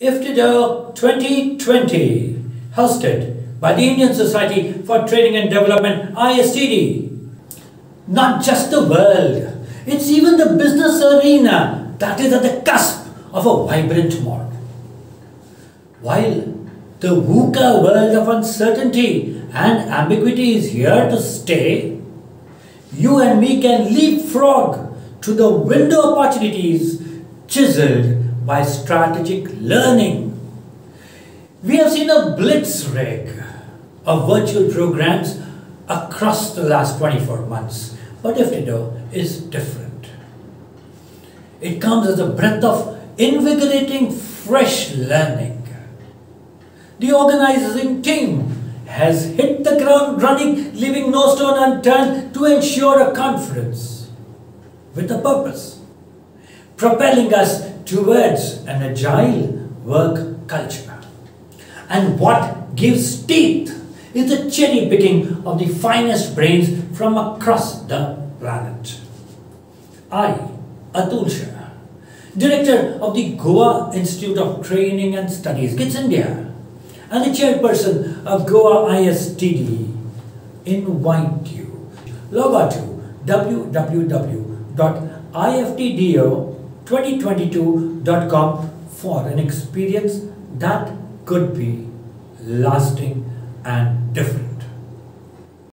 IFTDO 2020, hosted by the Indian Society for Training and Development, ISTD. Not just the world, it's even the business arena that is at the cusp of a vibrant tomorrow. While the VUCA world of uncertainty and ambiguity is here to stay, you and me can leapfrog to the window opportunities chiseled by strategic learning. We have seen a blitzkrieg of virtual programs across the last 24 months, but IFTDO is different. It comes as a breath of invigorating fresh learning. The organizing team has hit the ground running, leaving no stone unturned to ensure a conference with a purpose, propelling us towards an agile work culture. And what gives teeth is the cherry picking of the finest brains from across the planet. I, Atul Shah, Director of the Goa Institute of Training and Studies, GITS India, and the Chairperson of Goa ISTD, invite you. Log on to www.iftdo.com 2022.com for an experience that could be lasting and different.